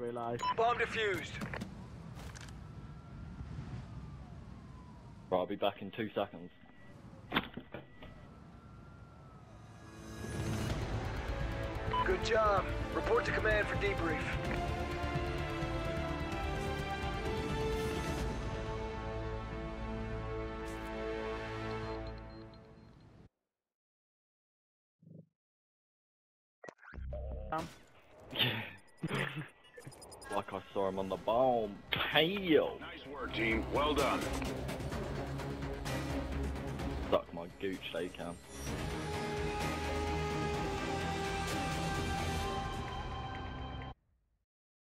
Realise. Bomb defused. Right, I'll be back in two seconds. Good job. Report to command for debrief. Um, like I saw him on the bomb. Hail! Nice work, team. Well done. Suck my gooch, they can.